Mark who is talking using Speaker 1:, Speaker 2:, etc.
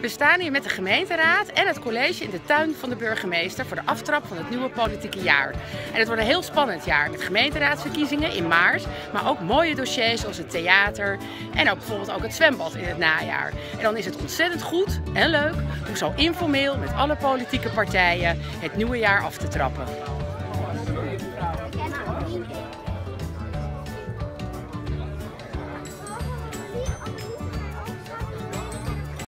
Speaker 1: We staan hier met de gemeenteraad en het college in de tuin van de burgemeester voor de aftrap van het nieuwe politieke jaar. En het wordt een heel spannend jaar met gemeenteraadsverkiezingen in maart, maar ook mooie dossiers zoals het theater en ook bijvoorbeeld ook het zwembad in het najaar. En dan is het ontzettend goed en leuk om zo informeel met alle politieke partijen het nieuwe jaar af te trappen.